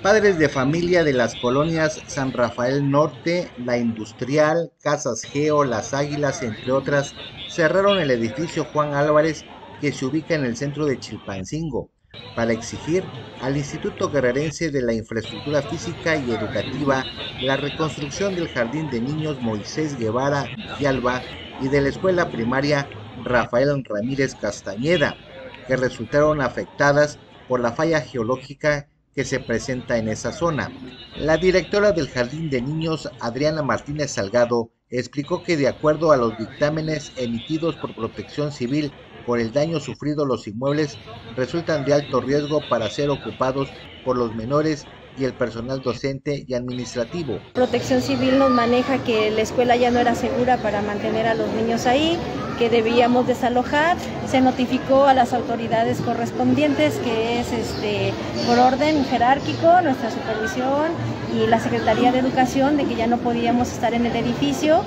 Padres de familia de las colonias San Rafael Norte, La Industrial, Casas Geo, Las Águilas, entre otras, cerraron el edificio Juan Álvarez que se ubica en el centro de Chilpancingo para exigir al Instituto Guerrerense de la Infraestructura Física y Educativa la reconstrucción del Jardín de Niños Moisés Guevara Alba y de la Escuela Primaria Rafael Ramírez Castañeda, que resultaron afectadas por la falla geológica que se presenta en esa zona. La directora del Jardín de Niños, Adriana Martínez Salgado, explicó que de acuerdo a los dictámenes emitidos por Protección Civil por el daño sufrido los inmuebles resultan de alto riesgo para ser ocupados por los menores y el personal docente y administrativo. Protección Civil nos maneja que la escuela ya no era segura para mantener a los niños ahí, que debíamos desalojar. Se notificó a las autoridades correspondientes, que es este, por orden jerárquico, nuestra supervisión y la Secretaría de Educación, de que ya no podíamos estar en el edificio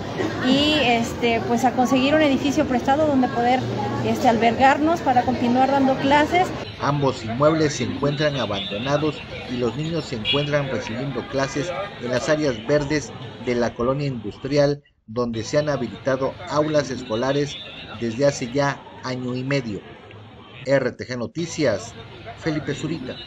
y este, pues a conseguir un edificio prestado donde poder este, albergarnos para continuar dando clases. Ambos inmuebles se encuentran abandonados y los niños se encuentran recibiendo clases en las áreas verdes de la colonia industrial donde se han habilitado aulas escolares desde hace ya año y medio. RTG Noticias, Felipe Zurita.